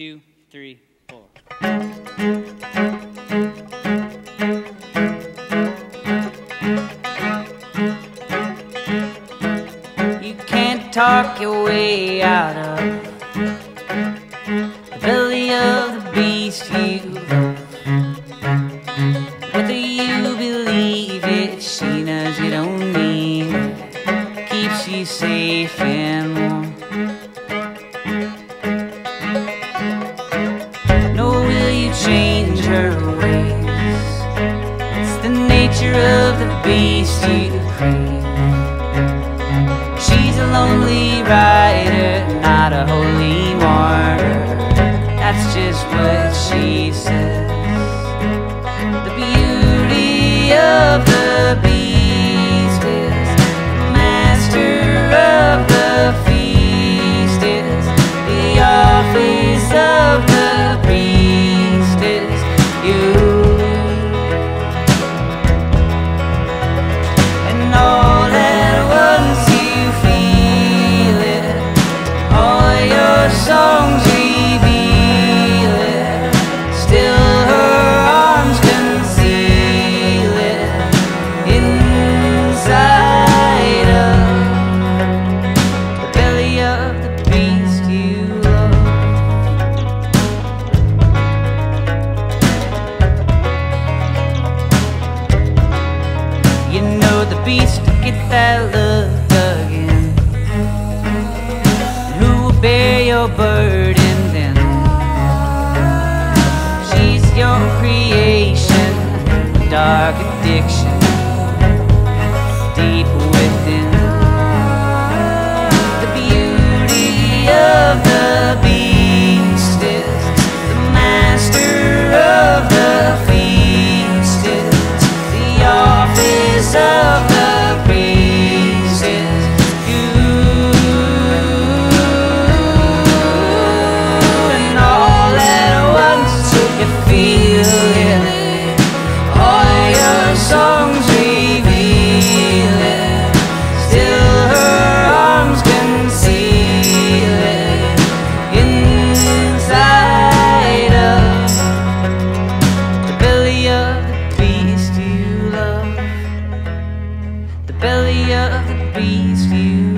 two, three, four. You can't talk your way out of the belly of the beast you love. Whether you believe it, she knows you don't mean it. Keeps you safe and nature of the beast you crave. She's a lonely rider, beast to get that look again. Who will bear your burden then? She's your creation, dark addiction, of the beast you